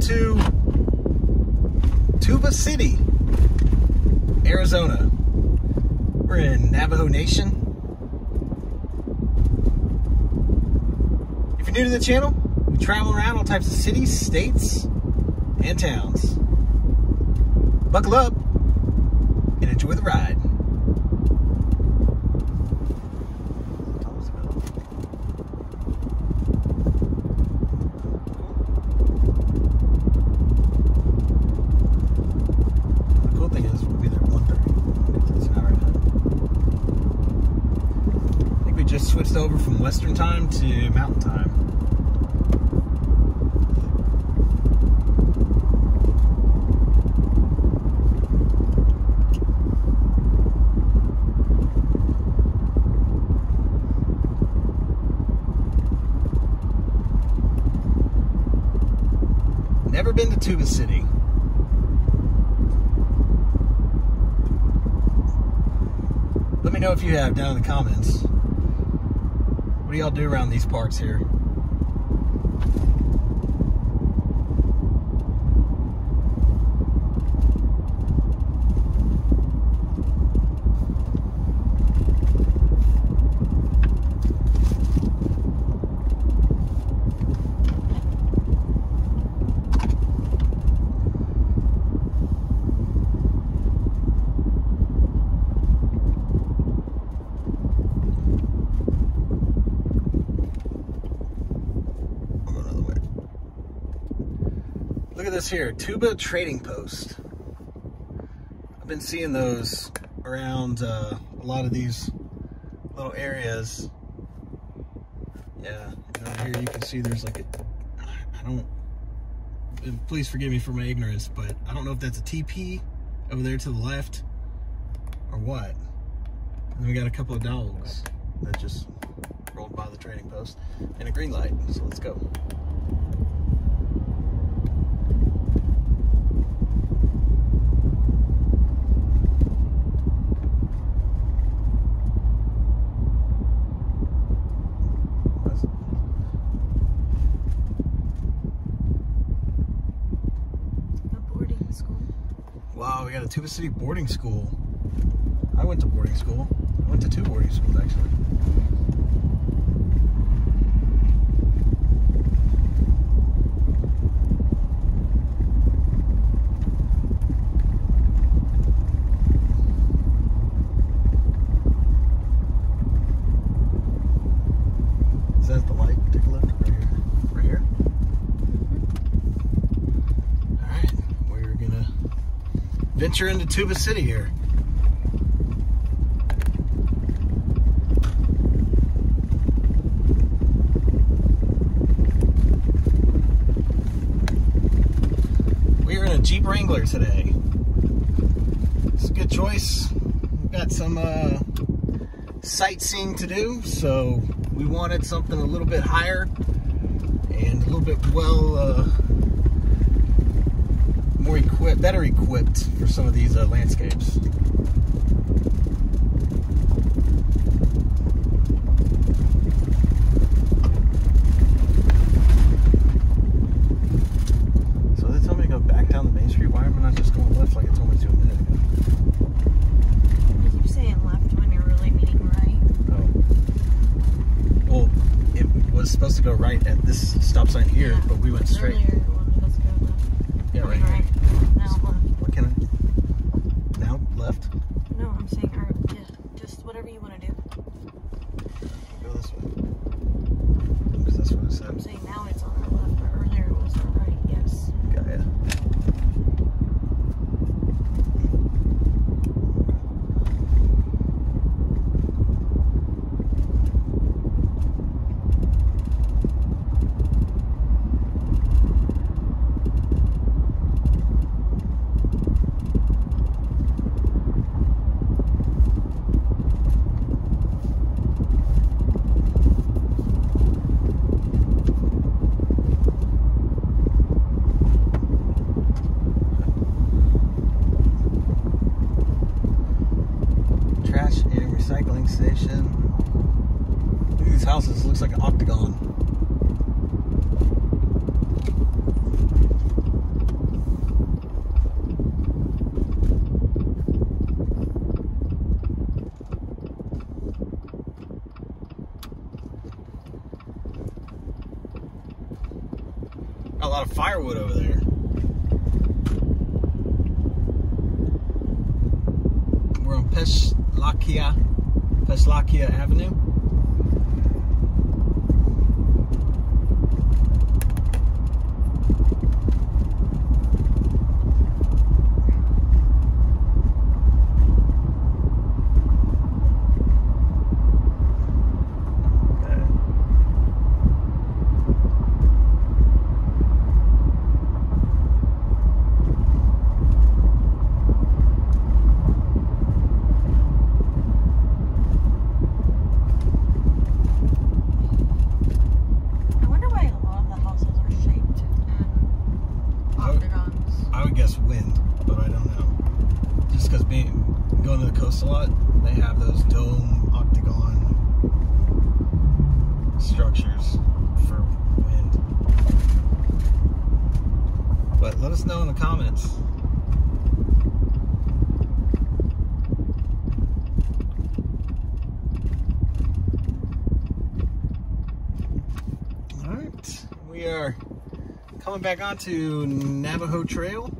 to Tuba City, Arizona. We're in Navajo Nation. If you're new to the channel, we travel around all types of cities, states, and towns. Buckle up and enjoy the ride. The cool thing is we'll be there at 1.30. It's an hour ahead. I think we just switched over from Western time to Mountain time. Never been to Tuba City. Let me know if you have down in the comments. What do y'all do around these parts here? Look at this here, Tuba Trading Post. I've been seeing those around uh, a lot of these little areas. Yeah, and here you can see there's like a, I don't, please forgive me for my ignorance, but I don't know if that's a TP over there to the left or what. And then we got a couple of dogs that just rolled by the trading post and a green light. So let's go. A boarding school. Wow, we got a Tuba City boarding school. I went to boarding school. I went to two boarding schools actually. Is that the light? Take a look right here. Right here? Alright, we're gonna venture into Tuba City here. We are in a Jeep Wrangler today. It's a good choice. We've got some uh, sightseeing to do, so we wanted something a little bit higher and a little bit well uh, more equipped, better equipped for some of these uh, landscapes. So they told me to go back down the main street. Why am I not just going left like it told me to a minute ago? You keep saying left when you're really meaning right. Oh. Well, it was supposed to go right at this stop sign here, Yeah. but we went straight. Earlier it wanted us to go left. Yeah, right. Right. Now recycling station. These houses looks like an octagon. Got a lot of firewood over there. We're in Peshlakia. Peslakia, Avenue. Okay. I wonder why a lot of the houses are shaped in I would- octagons. I would guess wind, but I don't know. Just because being going to the they have those dome octagon structures for wind. But let us know in the comments. All right, we are coming back onto Navajo Trail.